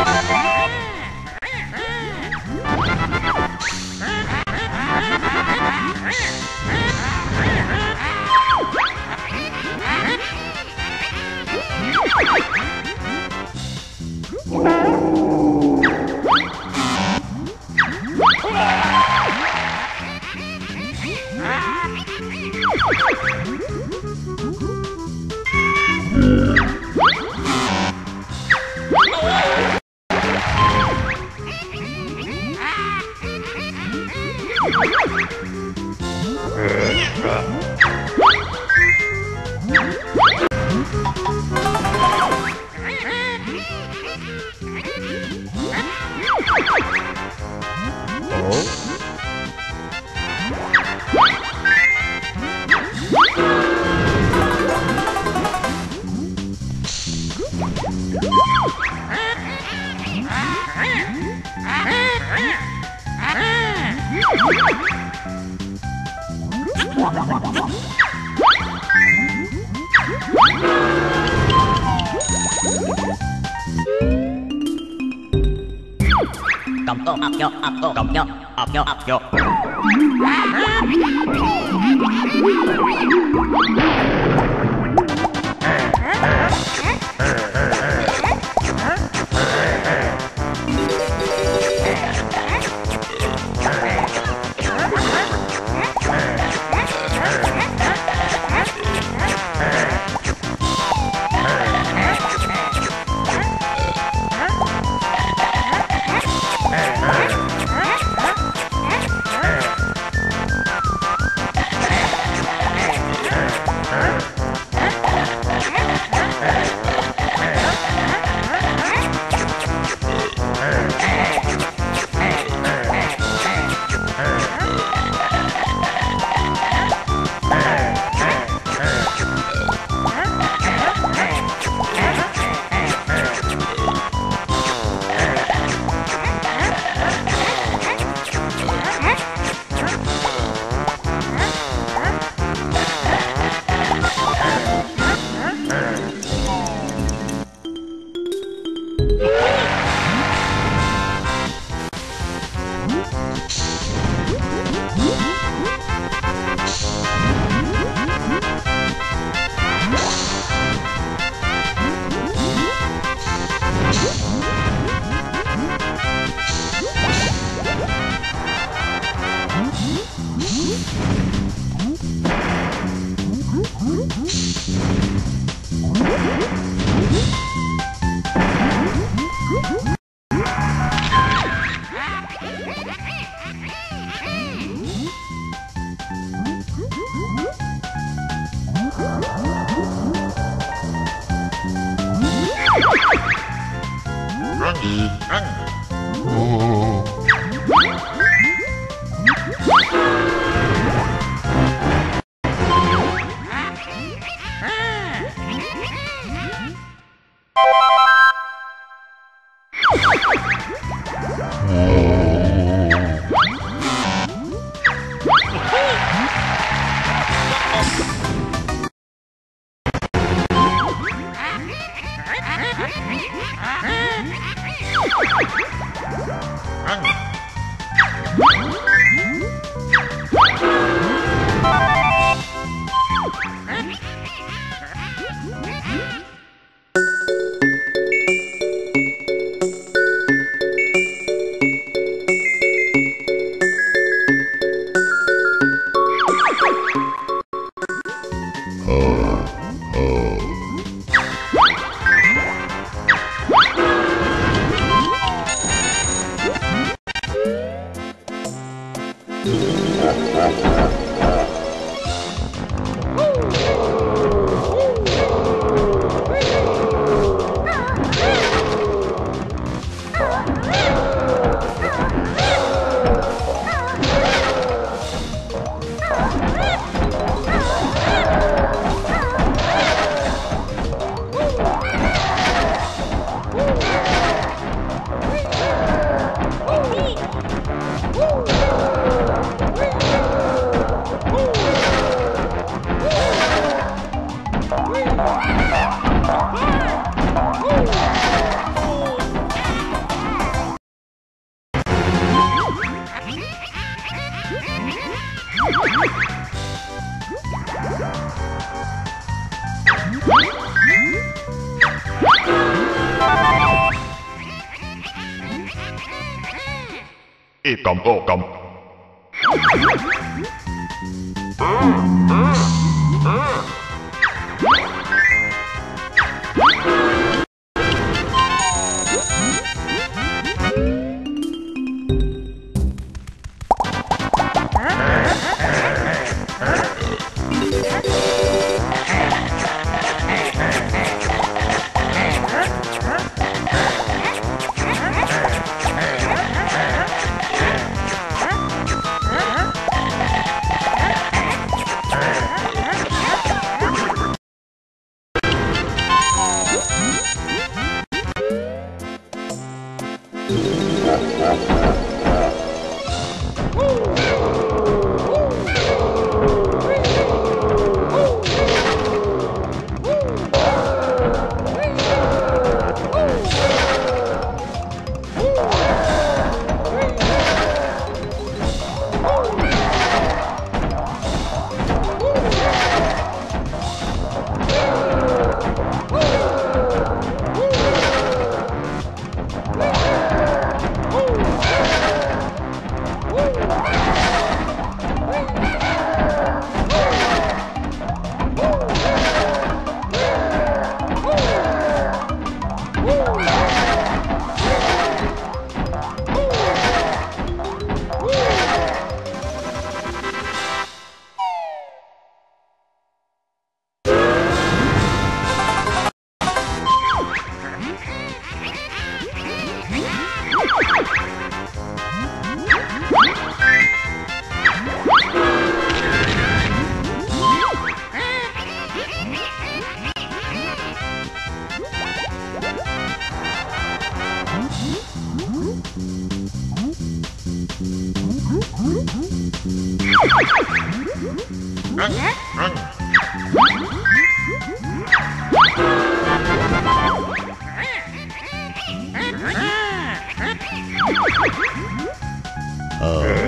Ah! Oh, my God. cầm ô Up nhô Up ô cộng nhô Up nhô ập nhô you 一杠二杠。嗯嗯 Uh.